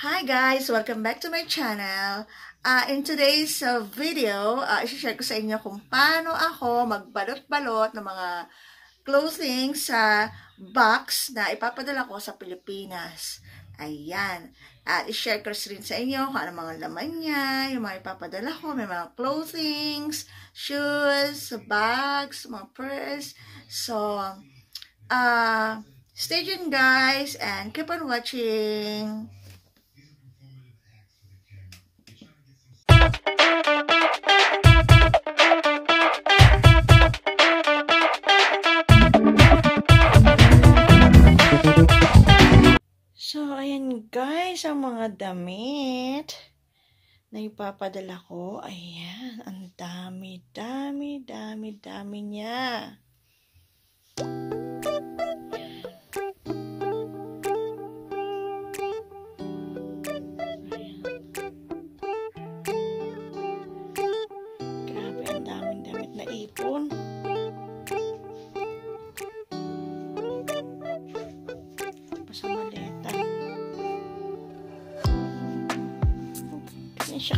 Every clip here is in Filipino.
Hi guys! Welcome back to my channel. Uh, in today's uh, video, uh, isi-share ko sa inyo kung paano ako magbalot-balot ng mga clothing sa box na ipapadala ko sa Pilipinas. Ayan. At i-share ko rin sa inyo kung ano mga laman niya, yung mga ipapadala ko, may mga clothings, shoes, bags, mga purse. So, uh, stay tuned guys and keep on watching. So, ayan guys, ang mga damit na ipapadala ko. Ayan, ang dami, dami, dami, dami niya.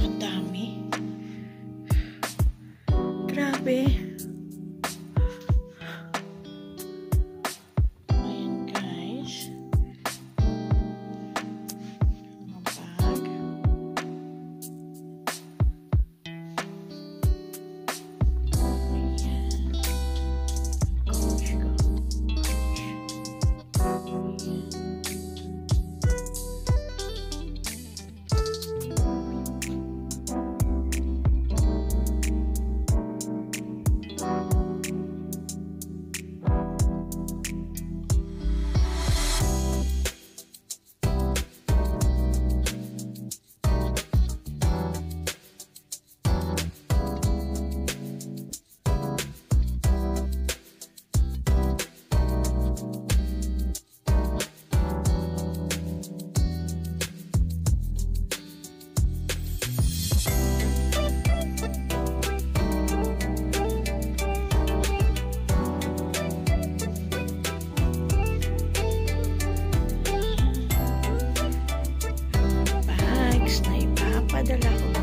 já tá, minha. Bags na ipapadala ko